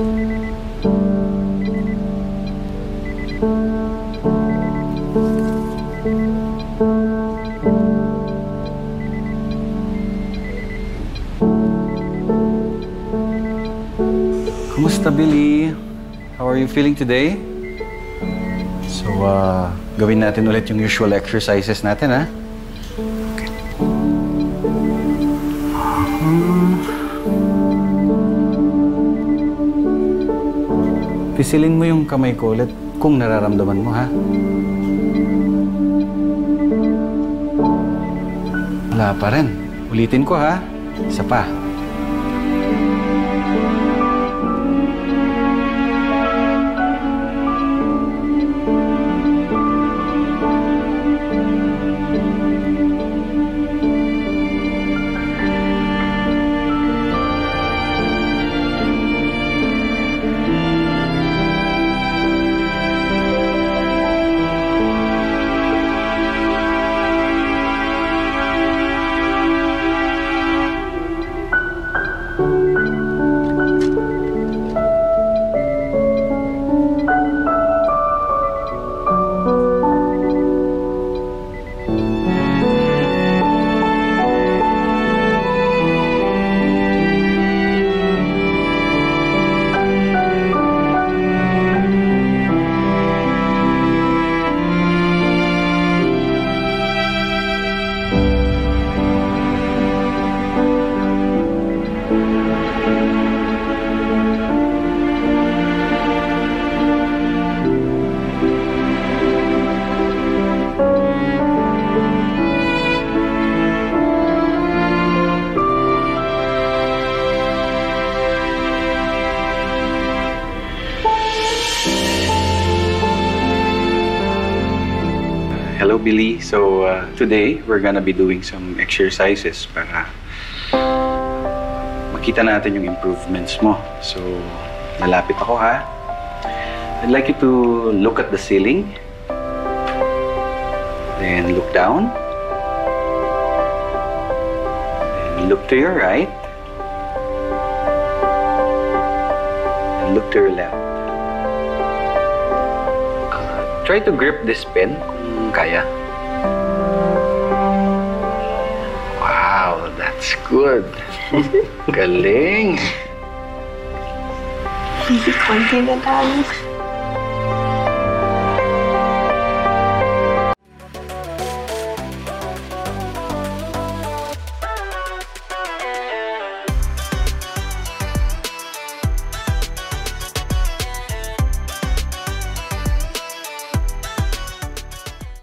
Kumusta, Billy? How are you feeling today? So, uh, gawin natin ulit yung usual exercises natin, ha? Okay. Pisilin mo yung kamay ko ulit kung nararamdaman mo, ha? Wala pa rin. Ulitin ko, ha? Isa pa. Hello, Billie. So, uh, today, we're gonna be doing some exercises para makita natin yung improvements mo. So, nalapit ako, ha? I'd like you to look at the ceiling. Then look down. Then look to your right. And look to your left. Uh, try to grip this pen kaya. Wow, that's good. Galing. Konti na lang.